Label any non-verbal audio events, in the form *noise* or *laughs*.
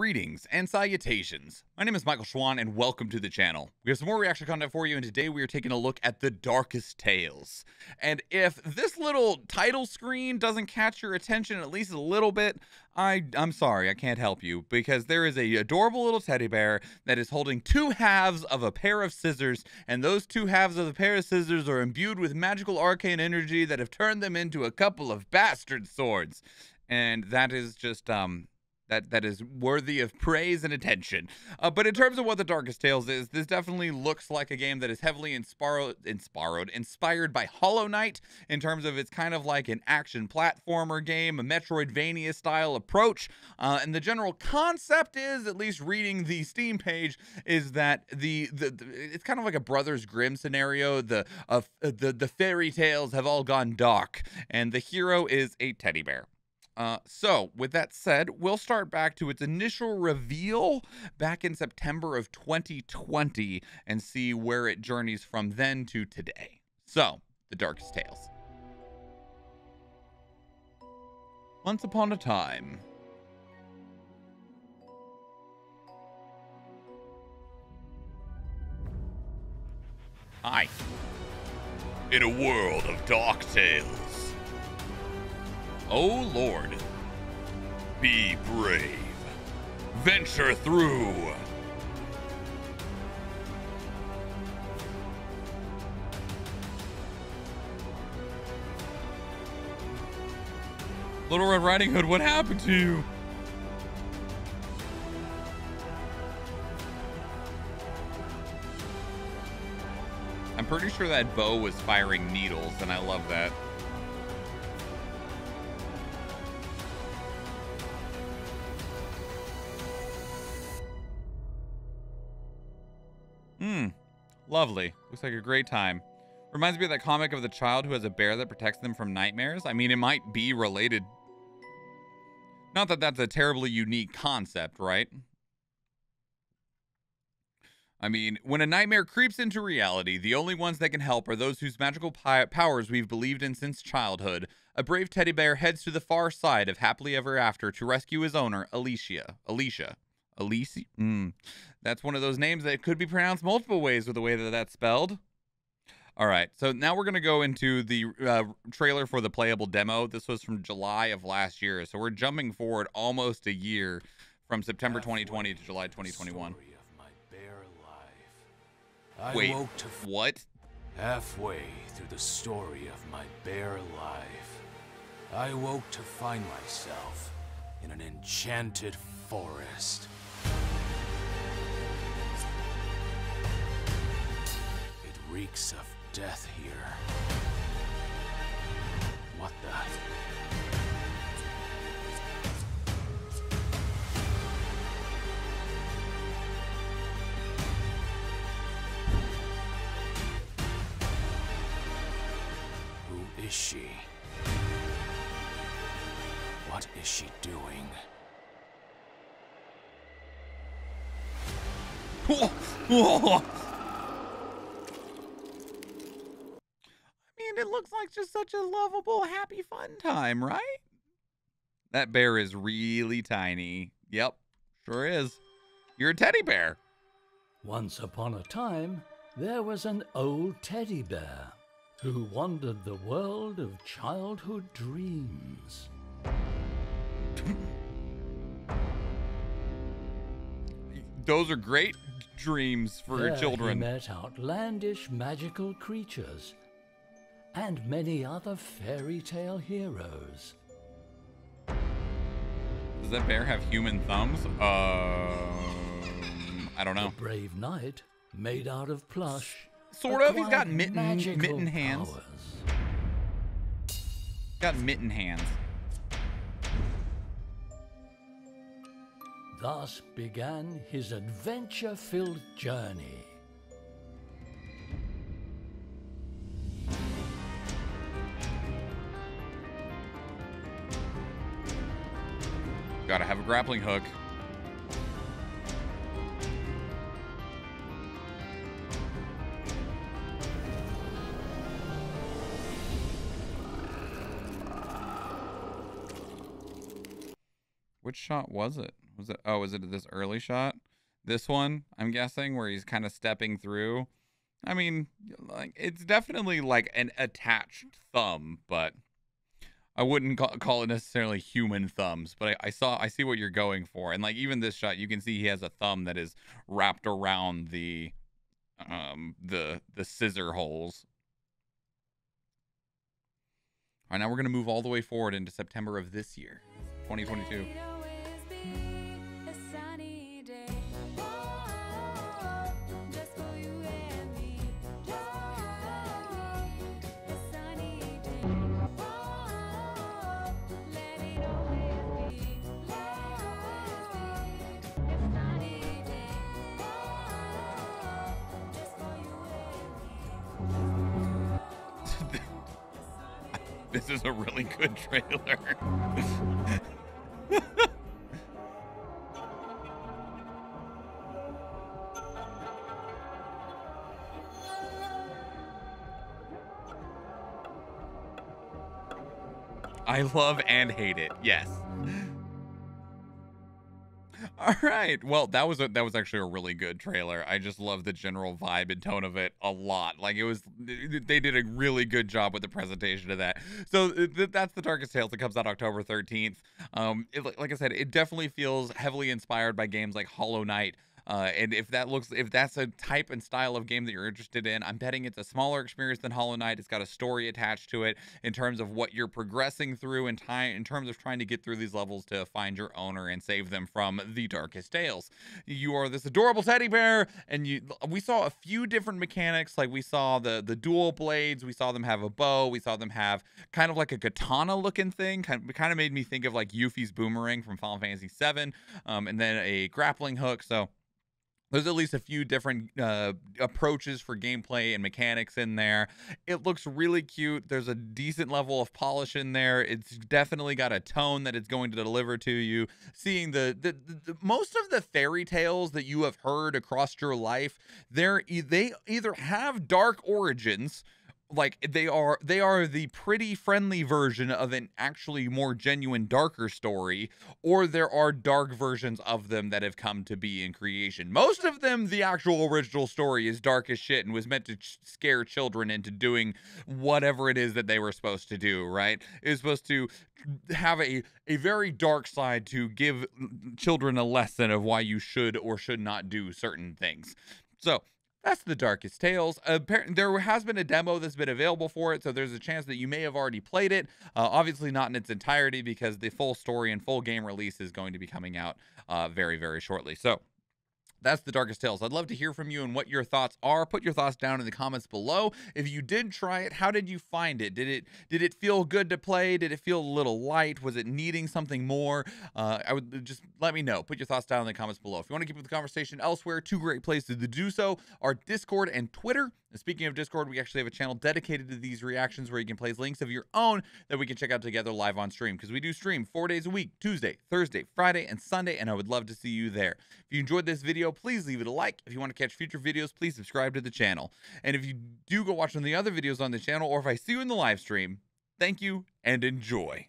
Greetings and salutations. My name is Michael Schwahn and welcome to the channel. We have some more reaction content for you and today we are taking a look at The Darkest Tales. And if this little title screen doesn't catch your attention at least a little bit, I, I'm sorry, I can't help you because there is a adorable little teddy bear that is holding two halves of a pair of scissors and those two halves of the pair of scissors are imbued with magical arcane energy that have turned them into a couple of bastard swords. And that is just, um, that that is worthy of praise and attention. Uh, but in terms of what the Darkest Tales is, this definitely looks like a game that is heavily inspired, inspired, inspired by Hollow Knight in terms of it's kind of like an action platformer game, a Metroidvania style approach. Uh, and the general concept is, at least reading the Steam page, is that the, the, the it's kind of like a Brothers Grimm scenario. The uh, the the fairy tales have all gone dark, and the hero is a teddy bear. Uh, so, with that said, we'll start back to its initial reveal back in September of 2020 and see where it journeys from then to today. So, The Darkest Tales. Once upon a time, Hi. In a world of dark tales Oh Lord. Be brave. Venture through. Little Red Riding Hood, what happened to you? I'm pretty sure that bow was firing needles, and I love that. Hmm. Lovely. Looks like a great time. Reminds me of that comic of the child who has a bear that protects them from nightmares. I mean, it might be related. Not that that's a terribly unique concept, right? I mean, when a nightmare creeps into reality, the only ones that can help are those whose magical powers we've believed in since childhood. A brave teddy bear heads to the far side of happily ever after to rescue his owner, Alicia. Alicia. Alicia? Mm. That's one of those names that could be pronounced multiple ways with the way that that's spelled. All right, so now we're going to go into the uh, trailer for the playable demo. This was from July of last year, so we're jumping forward almost a year from September 2020 to July 2021. Wait, what? Halfway through the story of my bare life, I woke to find myself in an enchanted forest. Reeks of death here. What the? Who is she? What is she doing? Whoa! *laughs* Whoa! It looks like just such a lovable, happy, fun time, right? That bear is really tiny. Yep, sure is. You're a teddy bear. Once upon a time, there was an old teddy bear who wandered the world of childhood dreams. *laughs* Those are great dreams for their children. He met outlandish magical creatures and many other fairy tale heroes. Does that bear have human thumbs? Uh, I don't know. A brave knight made out of plush. Sort of. He's got mitten, mitten hands. Powers. Got mitten hands. Thus began his adventure-filled journey. Grappling hook. Which shot was it? Was it? Oh, was it this early shot? This one, I'm guessing, where he's kind of stepping through. I mean, like it's definitely like an attached thumb, but I wouldn't call, it necessarily human thumbs. But I, I saw, I see what you're going for, and like even this shot, you can see he has a thumb that is wrapped around the, um, the the scissor holes. All right, now we're gonna move all the way forward into September of this year, 2022. This is a really good trailer. I love and hate it. Yes. All right. Well, that was a, that was actually a really good trailer. I just love the general vibe and tone of it a lot. Like it was, they did a really good job with the presentation of that. So th- that's the Darkest Tales. It comes out October 13th. Um, it, like I said, it definitely feels heavily inspired by games like Hollow Knight. Uh, and if that looks, if that's a type and style of game that you're interested in, I'm betting it's a smaller experience than Hollow Knight. It's got a story attached to it in terms of what you're progressing through in time, in terms of trying to get through these levels to find your owner and save them from the darkest tales. You are this adorable teddy bear, and you. We saw a few different mechanics, like we saw the the dual blades. We saw them have a bow. We saw them have kind of like a katana looking thing. Kind of, kind of made me think of like Yuffie's boomerang from Final Fantasy VII, um, and then a grappling hook. So there's at least a few different uh, approaches for gameplay and mechanics in there. It looks really cute. There's a decent level of polish in there. It's definitely got a tone that it's going to deliver to you. Seeing the, the, the most of the fairy tales that you have heard across your life, they're they either have dark origins like they are they are the pretty friendly version of an actually more genuine darker story or there are dark versions of them that have come to be in creation. Most of them the actual original story is dark as shit and was meant to ch- scare children into doing whatever it is that they were supposed to do right? It was supposed to have a a very dark side to give children a lesson of why you should or should not do certain things. So that's the Darkest Tales. Uh, there has been a demo that's been available for it, so there's a chance that you may have already played it. Uh, obviously, not in its entirety because the full story and full game release is going to be coming out uh, very, very shortly. So, that's the Darkest Tales. I'd love to hear from you and what your thoughts are. Put your thoughts down in the comments below. If you did try it, how did you find it? Did it did it feel good to play? Did it feel a little light? Was it needing something more? Uh, I would just let me know. Put your thoughts down in the comments below. If you want to keep the conversation elsewhere, two great places to do so are Discord and Twitter. And speaking of Discord, we actually have a channel dedicated to these reactions where you can place links of your own that we can check out together live on stream because we do stream four days a week Tuesday, Thursday, Friday, and Sunday. And I would love to see you there. If you enjoyed this video, please leave it a like. If you want to catch future videos, please subscribe to the channel. And if you do go watch some of the other videos on the channel, or if I see you in the live stream, thank you and enjoy.